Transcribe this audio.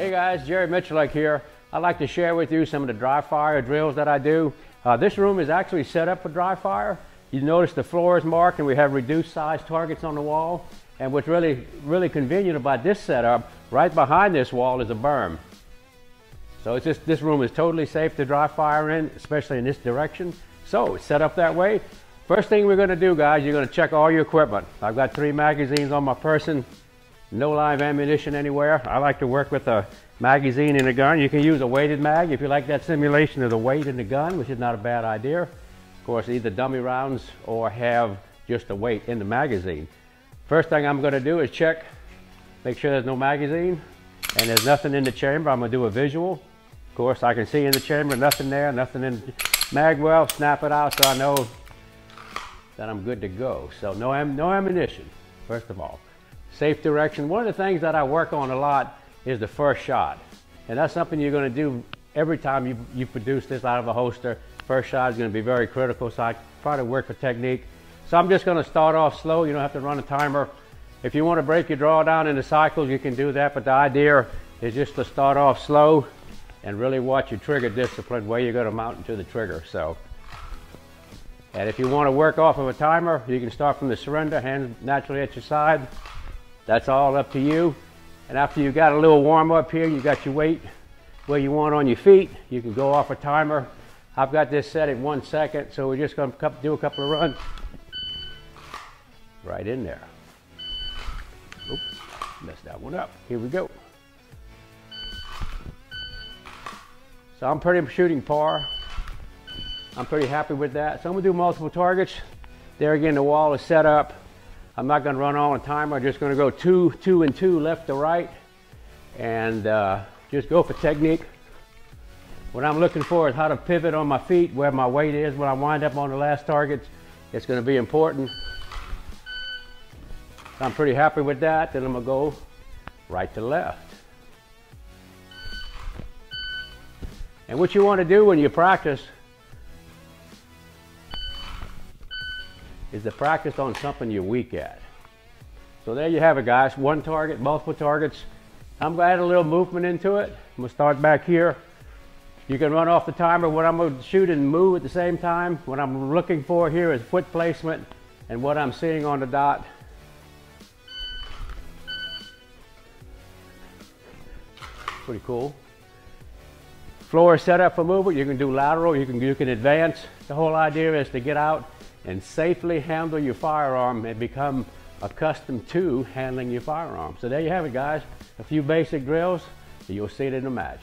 Hey guys, Jerry Miculek here. I'd like to share with you some of the dry fire drills that I do. Uh, this room is actually set up for dry fire. You notice the floor is marked and we have reduced size targets on the wall. And what's really, really convenient about this setup, right behind this wall is a berm. So it's just, this room is totally safe to dry fire in, especially in this direction. So set up that way. First thing we're gonna do, guys, you're gonna check all your equipment. I've got three magazines on my person, no live ammunition anywhere. I like to work with a magazine in a gun. You can use a weighted mag if you like that simulation of the weight in the gun, which is not a bad idea. Of course, either dummy rounds or have just the weight in the magazine. First thing I'm gonna do is check, make sure there's no magazine and there's nothing in the chamber. I'm gonna do a visual. Of course, I can see in the chamber, nothing there, nothing in mag well, snap it out so I know that I'm good to go. So no, no ammunition, first of all. Safe direction. One of the things that I work on a lot is the first shot. And that's something you're gonna do every time you, you produce this out of a holster. First shot is gonna be very critical, so I try to work for technique. So I'm just gonna start off slow. You don't have to run a timer. If you wanna break your draw down into cycles, you can do that, but the idea is just to start off slow and really watch your trigger discipline where you're going to mount into the trigger. So, and if you want to work off of a timer, you can start from the surrender, hands naturally at your side. That's all up to you. And after you got a little warm up here, you got your weight where you want on your feet, you can go off a timer. I've got this set at one second, so we're just to do a couple of runs. Right in there. Oops, messed that one up. Here we go. So I'm pretty shooting par. I'm pretty happy with that. So I'm gonna do multiple targets. There again, the wall is set up. I'm not gonna run all the time. I'm just gonna go two, two and two, left to right, and uh, just go for technique. What I'm looking for is how to pivot on my feet, where my weight is when I wind up on the last targets. It's gonna be important. I'm pretty happy with that. Then I'm gonna go right to left. And what you want to do when you practice is to practice on something you're weak at. So there you have it, guys. One target, multiple targets. I'm going to add a little movement into it. I'm going to start back here. You can run off the timer. What I'm going to shoot and move at the same time. What I'm looking for here is foot placement and what I'm seeing on the dot. Pretty cool. Floor is set up for movement. You can do lateral, you can, you can advance. The whole idea is to get out and safely handle your firearm and become accustomed to handling your firearm. So there you have it, guys. A few basic drills, you'll see it in the match.